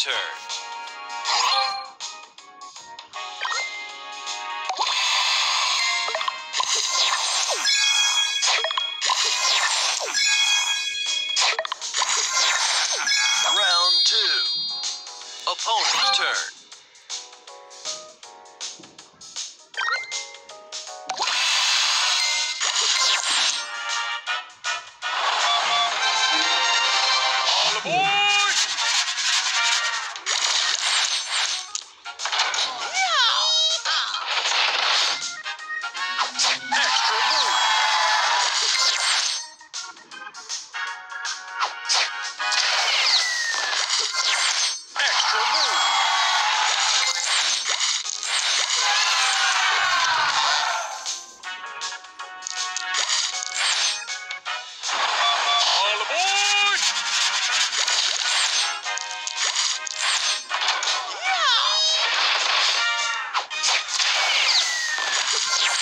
turn.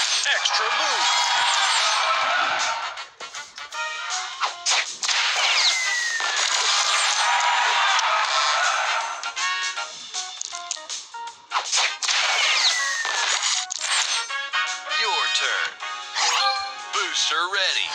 Extra move. Your turn. Booster ready.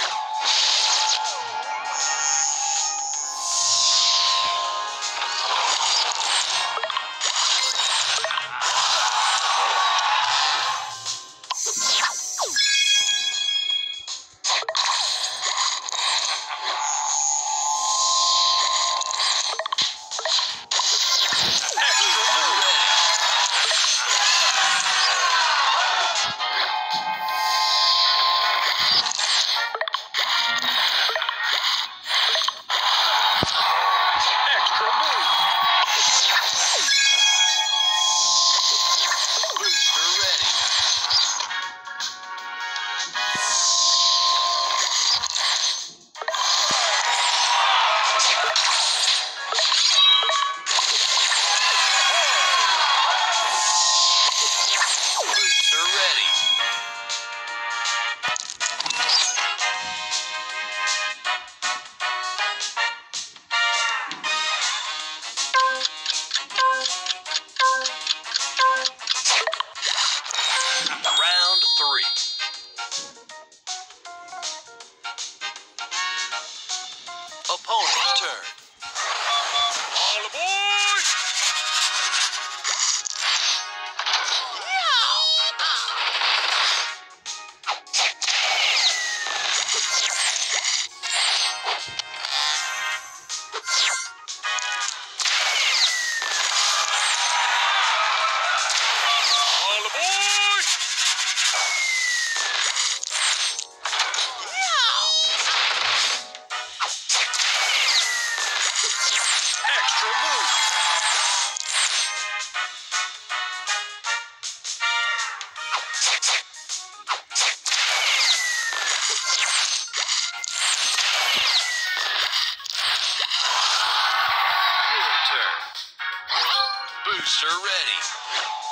Booster ready.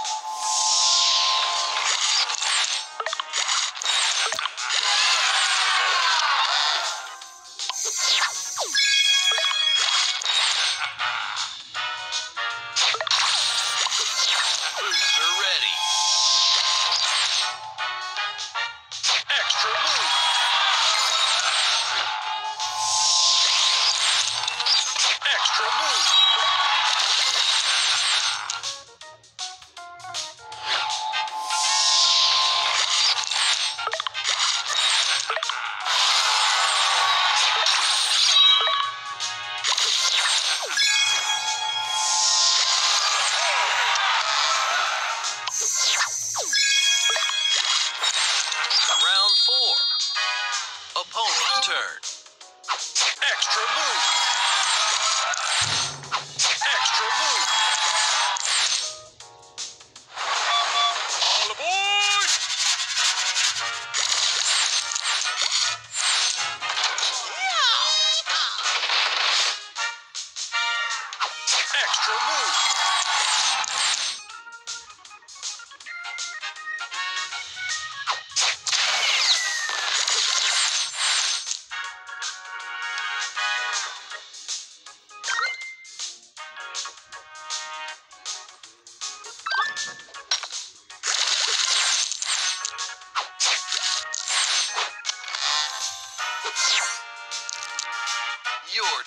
return.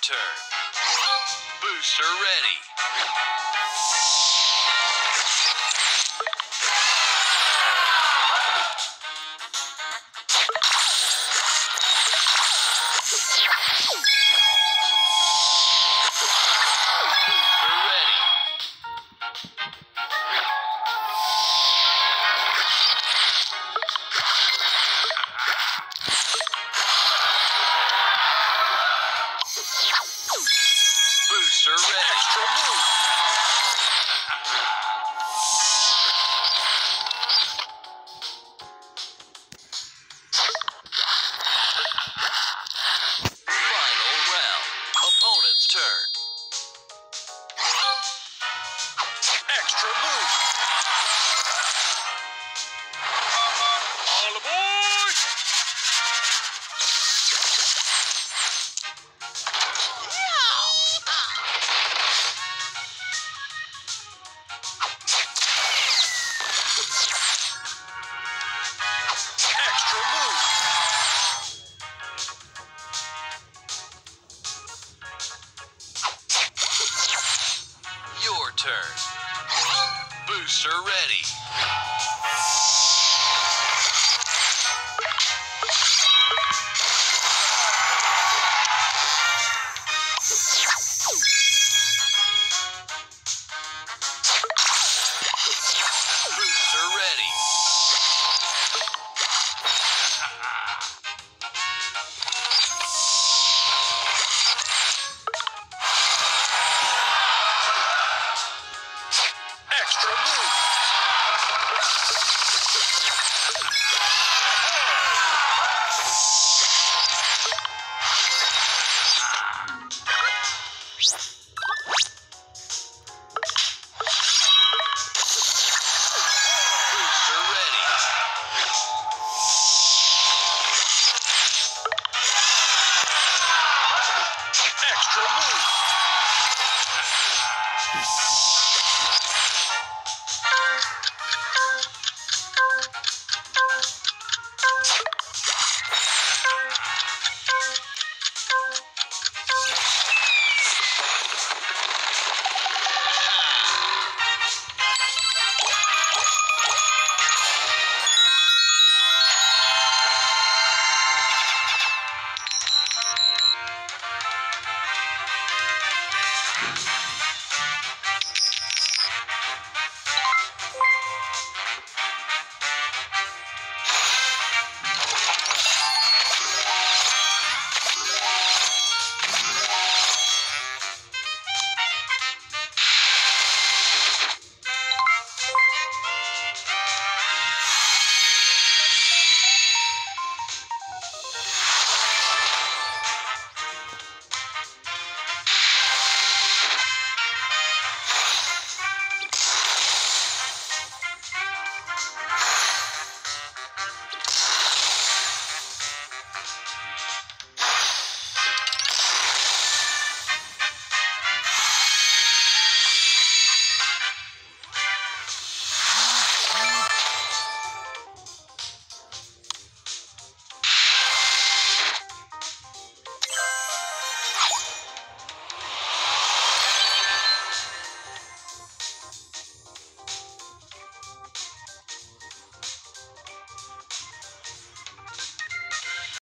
Turn. Booster ready. turn. Booster ready.